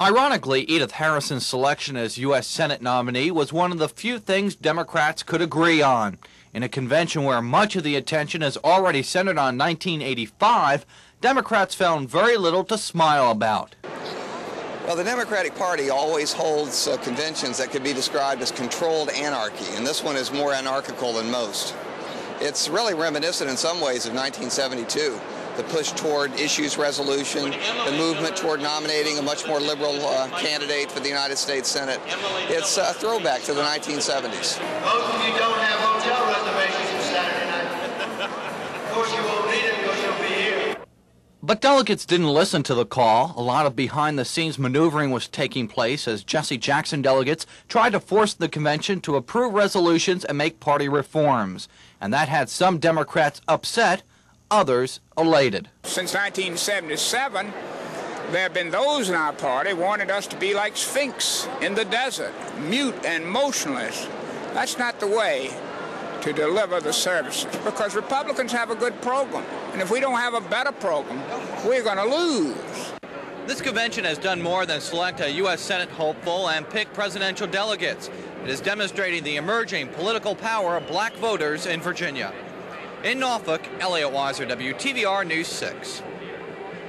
Ironically, Edythe Harrison's selection as U.S. Senate nominee was one of the few things Democrats could agree on. In a convention where much of the attention is already centered on 1985, Democrats found very little to smile about. Well, the Democratic Party always holds uh, conventions that could be described as controlled anarchy, and this one is more anarchical than most. It's really reminiscent in some ways of 1972, the push toward issues resolution, the movement toward nominating a much more liberal uh, candidate for the United States Senate. It's a throwback to the 1970s. Most of you don't have hotel reservations for Saturday night. of course you won't need it because you'll be here. But delegates didn't listen to the call. A lot of behind the scenes maneuvering was taking place as Jesse Jackson delegates tried to force the convention to approve resolutions and make party reforms. And that had some Democrats upset, others elated. Since 1977, there have been those in our party wanted us to be like Sphinx in the desert, mute and motionless. That's not the way to deliver the services because Republicans have a good program. And if we don't have a better program, we're going to lose. This convention has done more than select a U.S. Senate hopeful and pick presidential delegates. It is demonstrating the emerging political power of black voters in Virginia. In Norfolk, Elliot Weiser, WTVR News 6.